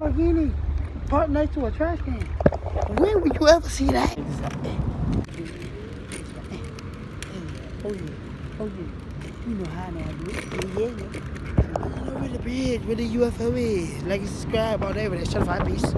Lamborghini parked next to a trash can. When will you ever see that? Oh yeah, oh yeah. You know how now, dude. Yeah, yeah. I know where the bridge, where the UFO is. Like and subscribe all day with that certified piece.